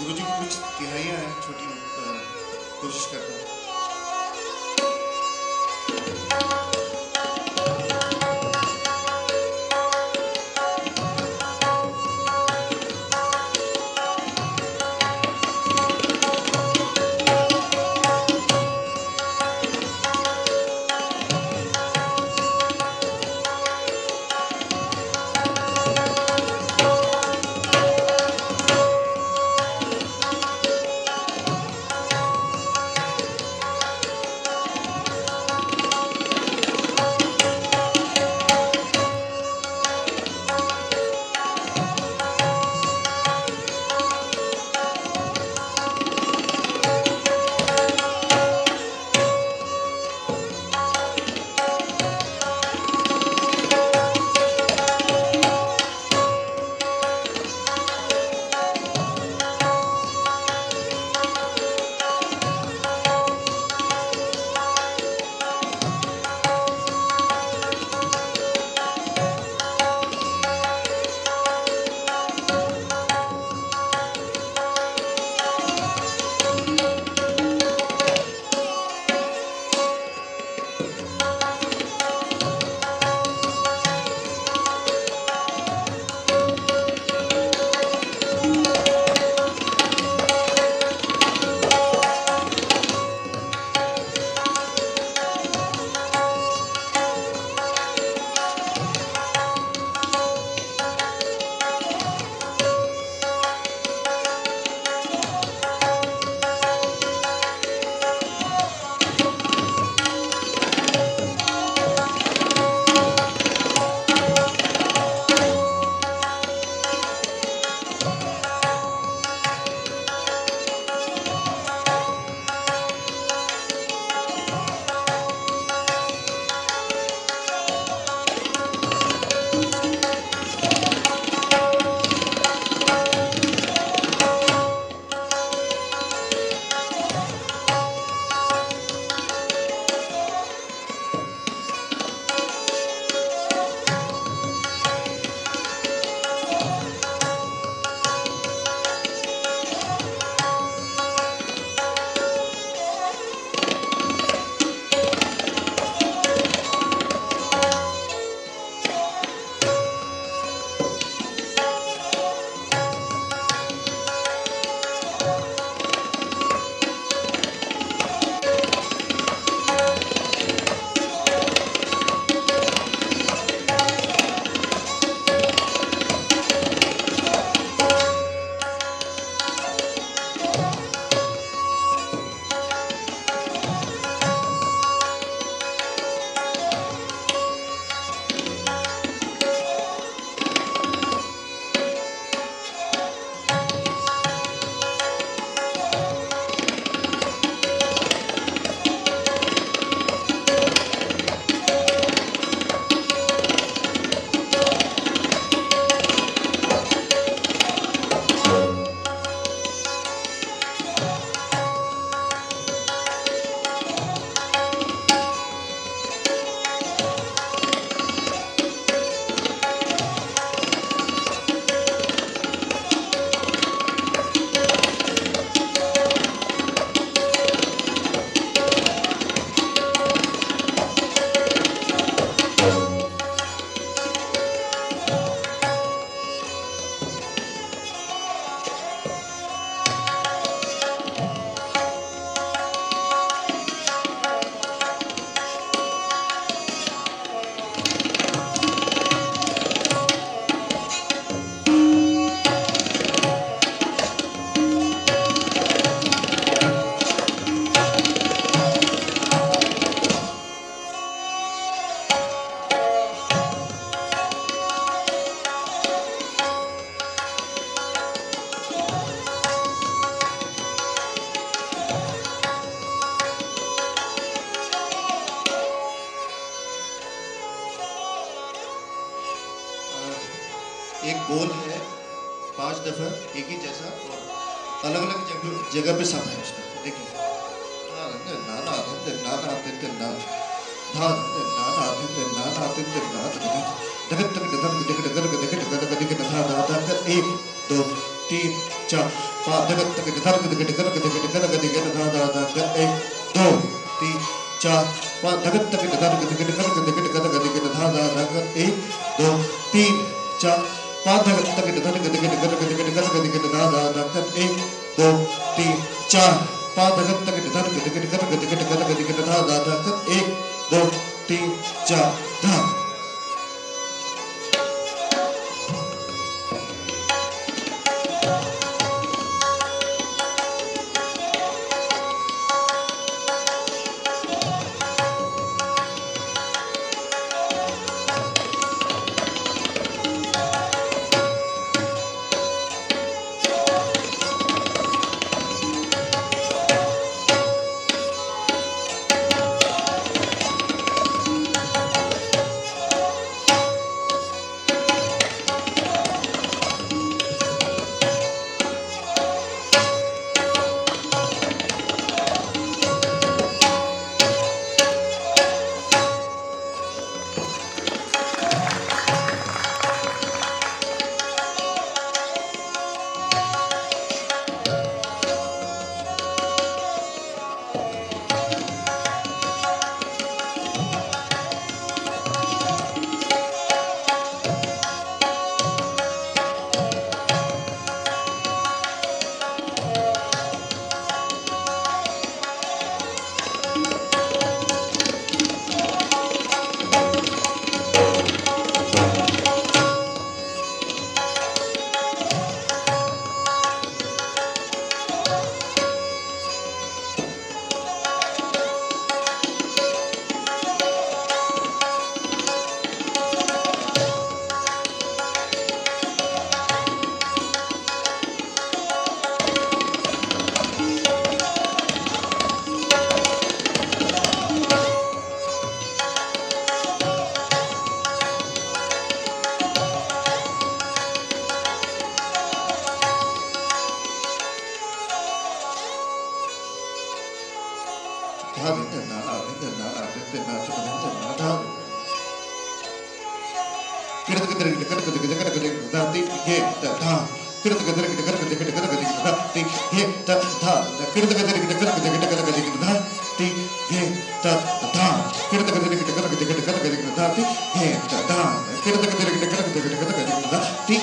गुरु जी कुछ तिहाइयाँ हैं छोटी कोशिश करता हूँ। जैसा एक ही जैसा और अलग अलग जगह जगह पे सब है उसका। देखिए। एक दो तीन चार एक दो तीन चार एक दो तीन चार तक दिगट दा दा दा कर एक दो तीन चार पा तक तक दिगट दिगट कर दिगट कर दिगट दा दा कर एक दो तीन चार Tick,